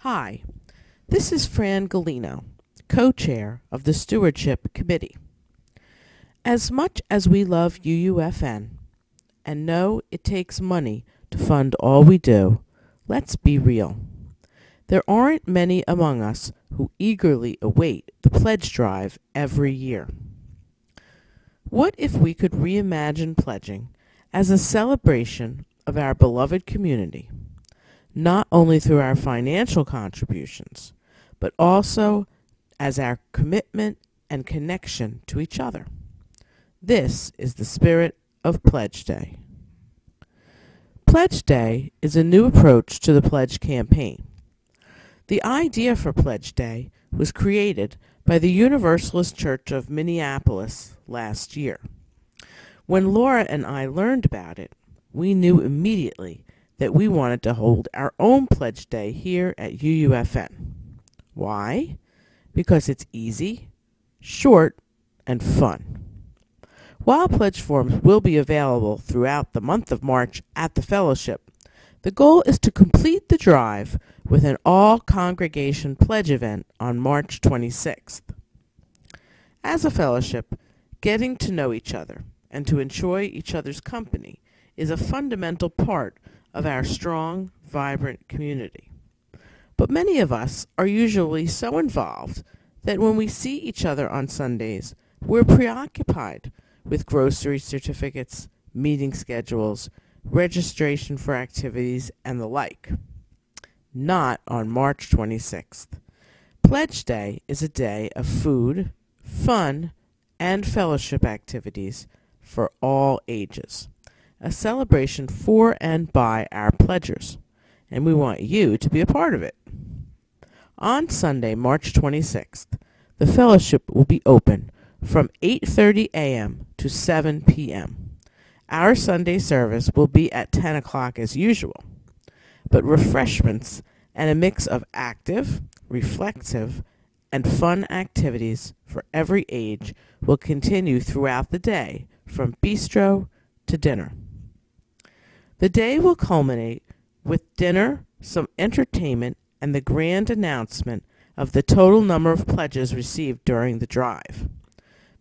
Hi, this is Fran Galino, co-chair of the Stewardship Committee. As much as we love UUFN and know it takes money to fund all we do, let's be real. There aren't many among us who eagerly await the pledge drive every year. What if we could reimagine pledging as a celebration of our beloved community, not only through our financial contributions, but also as our commitment and connection to each other? This is the spirit of Pledge Day. Pledge Day is a new approach to the pledge campaign. The idea for Pledge Day was created by the Universalist Church of Minneapolis last year. When Laura and I learned about it, we knew immediately that we wanted to hold our own Pledge Day here at UUFN. Why? Because it's easy, short, and fun. While pledge forms will be available throughout the month of March at the fellowship, the goal is to complete the drive with an all-congregation pledge event on March 26th. As a fellowship, getting to know each other and to enjoy each other's company is a fundamental part of our strong, vibrant community. But many of us are usually so involved that when we see each other on Sundays, we're preoccupied with grocery certificates, meeting schedules, registration for activities, and the like. Not on March 26th. Pledge Day is a day of food, fun, and fellowship activities for all ages. A celebration for and by our pledgers, and we want you to be a part of it. On Sunday, March 26th, the fellowship will be open from 8:30 a.m. to 7 p.m. Our Sunday service will be at 10 o'clock as usual, but refreshments and a mix of active, reflective, and fun activities for every age will continue throughout the day from bistro to dinner. The day will culminate with dinner, some entertainment, and the grand announcement of the total number of pledges received during the drive.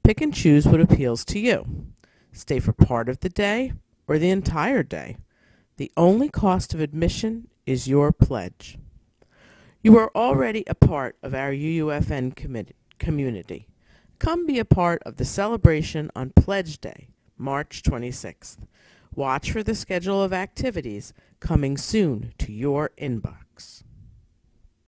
Pick and choose what appeals to you. Stay for part of the day or the entire day. The only cost of admission is your pledge. You are already a part of our UUFN community. Come be a part of the celebration on Pledge Day, March 26th. Watch for the schedule of activities coming soon to your inbox.